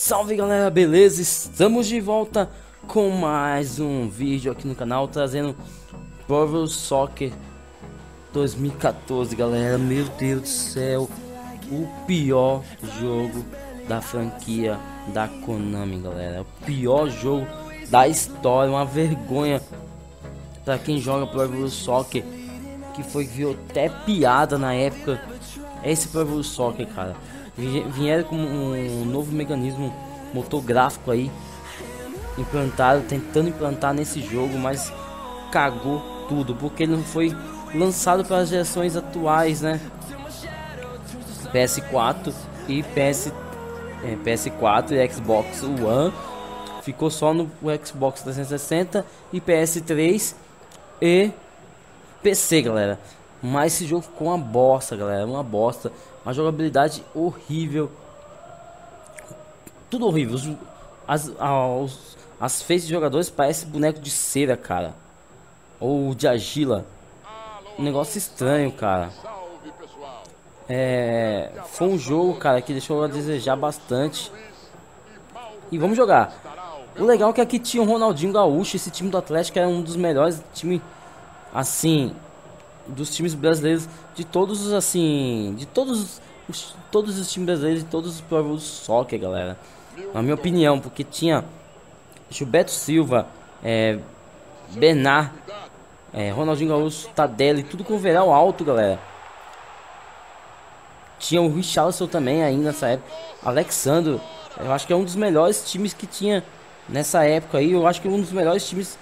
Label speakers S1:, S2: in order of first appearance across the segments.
S1: Salve galera, beleza? Estamos de volta com mais um vídeo aqui no canal trazendo Pro Soccer 2014, galera. Meu Deus do céu, o pior jogo da franquia da Konami, galera. O pior jogo da história, uma vergonha para quem joga Pro Soccer, que foi viu até piada na época. Esse Pro Soccer, cara vieram com um novo mecanismo motográfico aí implantado, tentando implantar nesse jogo, mas cagou tudo, porque ele não foi lançado para as gerações atuais, né? PS4 e PS, é, PS4 e Xbox One ficou só no Xbox 360 e PS3 e PC, galera. Mas esse jogo ficou uma bosta, galera. Uma bosta. Uma jogabilidade horrível. Tudo horrível. As, as, as faces de jogadores parecem boneco de cera, cara. Ou de argila. Um negócio estranho, cara. É, foi um jogo, cara, que deixou a desejar bastante. E vamos jogar. O legal é que aqui tinha o Ronaldinho Gaúcho. Esse time do Atlético era um dos melhores times, assim, dos times brasileiros, de todos os assim, de todos os, todos os times brasileiros, de todos os provos soccer, galera. Na minha opinião, porque tinha Gilberto Silva, é, Bernard, é, Ronaldinho Gaúcho, Tadelli, tudo com verão alto, galera. Tinha o Richarlison também ainda nessa época. Alexandro, eu acho que é um dos melhores times que tinha nessa época aí. Eu acho que é um dos melhores times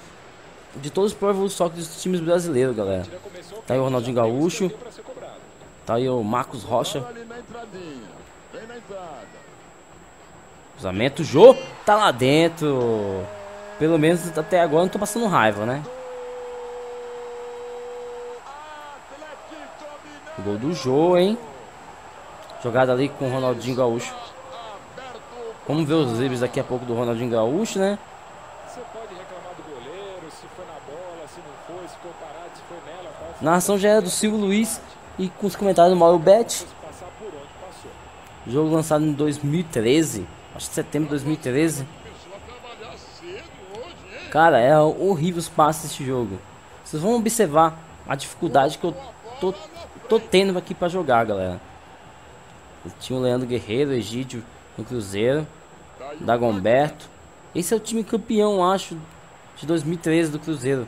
S1: de todos os Pro Evolution dos times brasileiros, galera. Tá aí o Ronaldinho Gaúcho. Tá aí o Marcos Rocha. Cruzamento, Jô tá lá dentro. Pelo menos até agora não tô passando raiva, né? Gol do Jô, hein? Jogada ali com o Ronaldinho Gaúcho. Vamos ver os livros daqui a pouco do Ronaldinho Gaúcho, né? Narração já era do Silvio Luiz e com os comentários do Mauro Bet. Jogo lançado em 2013, acho que setembro de 2013. Cara, é horrível os passes desse jogo. Vocês vão observar a dificuldade que eu tô, tô tendo aqui para jogar, galera. Tinha o Leandro Guerreiro, Egídio no Cruzeiro, Dagomberto. Esse é o time campeão, acho, de 2013 do Cruzeiro.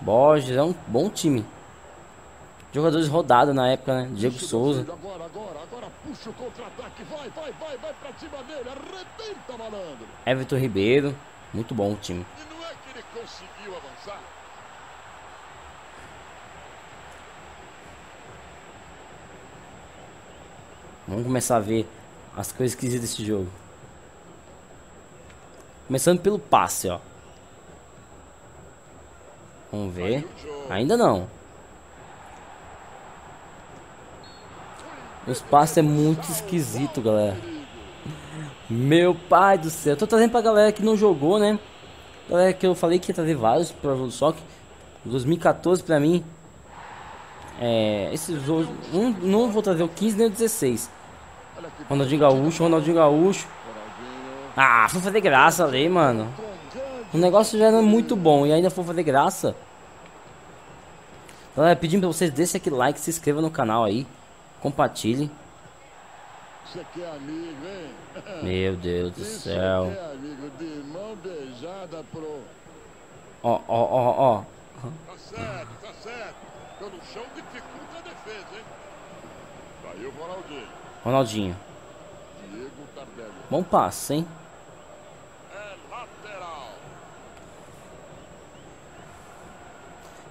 S1: Borges é um bom time. Jogadores rodados na época, né? Diego Souza. Agora, agora, agora puxa o contra-ataque, vai, vai, vai, vai pra cima dele, arrebenta, malandro. Everton Ribeiro, muito bom o time. E não é que ele conseguiu avançar? Vamos começar a ver as coisas existem desse jogo. Começando pelo passe, ó. Vamos ver. Ainda não. O espaço é muito esquisito, galera. Meu pai do céu. Tô trazendo pra galera que não jogou, né? Galera que eu falei que ia trazer vários pro Evolution Soccer. 2014 pra mim. É. Esses um, não vou trazer o 15 nem o 16. Ronaldinho Gaúcho, Ronaldinho Gaúcho. Ah, foi fazer graça ali, mano. O negócio já era muito bom e ainda foi fazer graça. Galera, pedindo pra vocês deixem aquele like, se inscreva no canal aí. Compartilhe. É Meu Deus do céu. Ó, ó, ó, ó. Tá certo, tá certo. Pelo chão dificulta a defesa, hein? Daí o Ronaldinho. Ronaldinho. Diego Tardelli. Bom passe, hein? É lateral.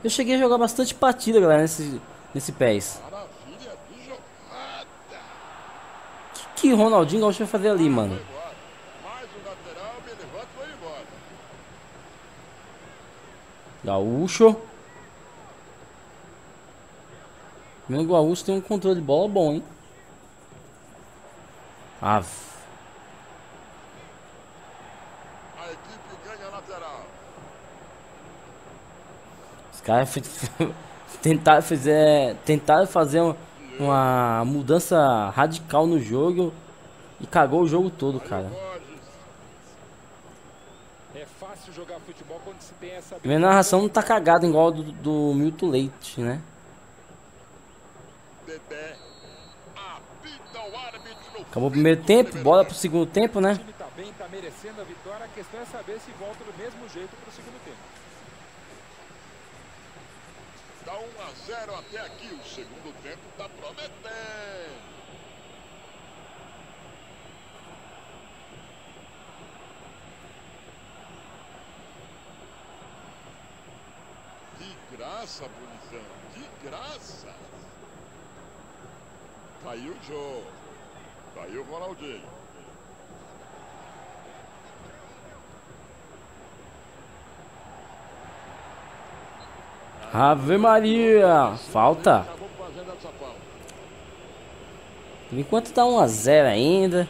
S1: Eu cheguei a jogar bastante partida, galera, nesse, nesse PES. Que Ronaldinho Gaúcho vai fazer ali, mano? Gaúcho. Meu Gaúcho tem um controle de bola bom, hein? Ah. Os caras tentaram fazer, tentaram fazer um uma mudança radical no jogo e cagou o jogo todo, cara.
S2: essa.
S1: Minha narração não tá cagada igual do, do Milton Leite, né? Acabou o primeiro tempo, bola pro segundo tempo,
S2: O
S1: né?
S2: time tá bem, tá merecendo a vitória. A questão é saber se volta do mesmo jeito pro segundo tempo.
S3: Dá 1 a 0 até aqui. O segundo tempo tá prometendo. De graça, bonitão. De graça. Caiu o Jô. Caiu o Ronaldinho.
S1: Ave Maria! Falta. Por enquanto tá 1x0 ainda.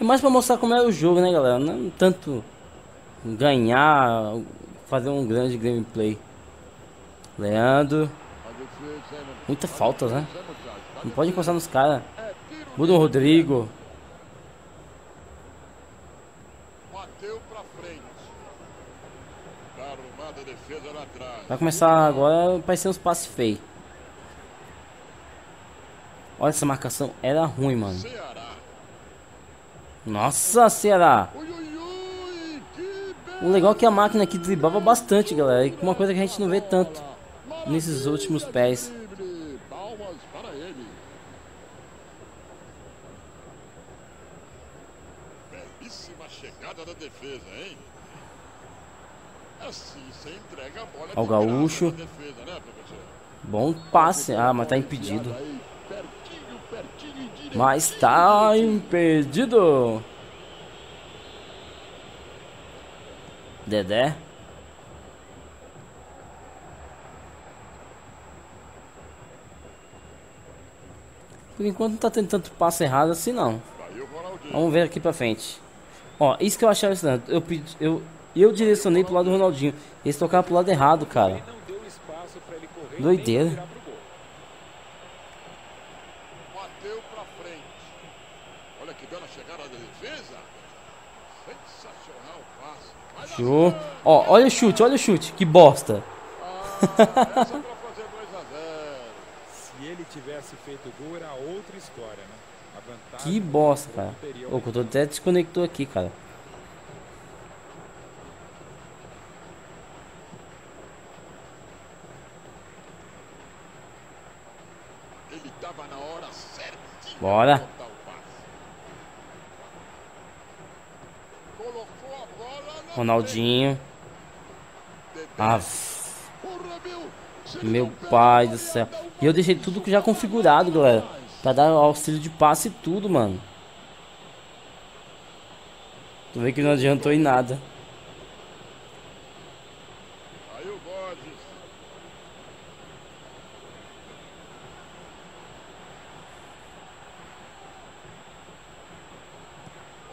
S1: É mais pra mostrar como é o jogo, né, galera? Não tanto ganhar, fazer um grande gameplay. Leandro. Muita falta, né? Não pode encostar nos caras.
S3: É tiro
S1: Muda o Rodrigo.
S3: Bateu pra frente. Tá arrumada a defesa lá atrás.
S1: Vai começar agora, ser uns passes feios. Olha essa marcação, era ruim, mano. Nossa, Ceará! O legal é que a máquina aqui driblava bastante, galera. E uma coisa que a gente não vê tanto nesses últimos pés.
S3: Belíssima chegada da defesa, hein? Assim você entrega a bola.
S1: Ó o
S3: de graça
S1: Gaúcho. Bom passe. Ah, mas tá impedido. Mas tá impedido. Dedé. Por enquanto não tá tendo tanto passe errado assim não. Vamos ver aqui pra frente. Ó, isso que eu achava estranho. Eu pedi, eu, eu direcionei pro lado do Ronaldinho. Eles tocaram pro lado errado, cara.
S2: E
S1: Doideira.
S3: Bateu pra frente. Olha que bela chegada da defesa. Sensacional o passe.
S1: Show. Ó, olha o chute, olha o chute. Que bosta.
S3: Ah, essa pra fazer 2 a 0.
S2: Se ele tivesse feito gol, era outra história, né?
S1: Que bosta, cara. O controle até desconectou aqui, cara.
S3: Ele tava na hora certinha.
S1: Bora.
S3: pra botar o passe. Colocou a bola na
S1: Ronaldinho. Ah,
S3: meu.
S1: Pai do céu. E eu deixei tudo já configurado, galera. Pra dar auxílio de passe e tudo, mano. Tu vê que não adiantou em nada.
S3: Aí o Borges.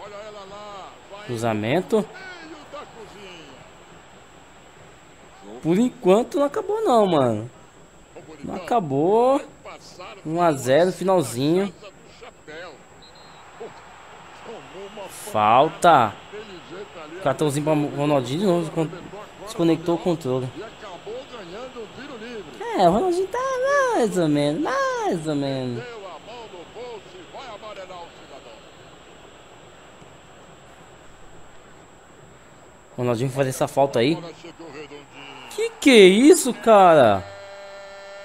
S3: Olha ela lá. Vai
S1: Cruzamento. Por enquanto não acabou não, mano. Não acabou.
S3: passaram
S1: 1 a 0 finalzinho. Falta. Cartãozinho pra Ronaldinho de novo. con- Desconectou o controle. É, o Ronaldinho tá mais ou menos, mais ou menos.
S3: Deu a mão no bolso e vai amarelar o cidadão.
S1: O Ronaldinho fazer essa falta aí. Que que é isso, cara?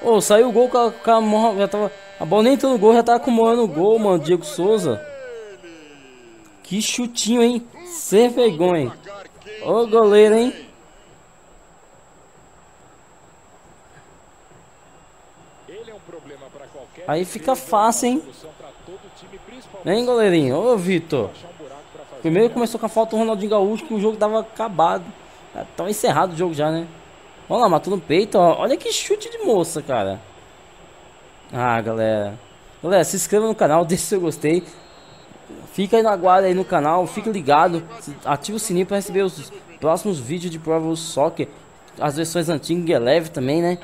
S1: Ô, saiu o gol, o cara- o cara morre- já tava... A bola nem entrou no gol, já tava acumulando o gol, mano. Diego Souza. Que chutinho, hein? Sem vergonha. Ô, goleiro, hein?
S2: É
S1: Aí fica fácil, hein? Hein, goleirinho? Ô, Vitor. Primeiro começou com a falta do Ronaldinho Gaúcho, que o jogo tava acabado. Tava encerrado o jogo já, né? Olha lá, matou no peito, ó. Olha que chute de moça, cara. Ah, galera. Galera, se inscreva no canal, deixe seu gostei. Fica aí na guarda aí no canal, fica ligado. Ativa o sininho para receber os próximos vídeos de Pro Soccer. As versões antigas e leve também, né?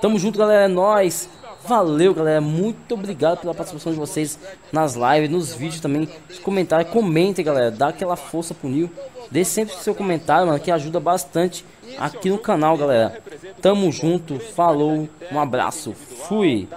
S1: Tamo junto, galera. É nóis. Valeu, galera. Muito obrigado pela participação de vocês nas lives, nos vídeos também. Os comentários, comentem, galera. Dá aquela força pro Nil. Deixe sempre seu comentário, mano, que ajuda bastante aqui no canal, galera. Tamo junto. Falou. Um abraço. Fui.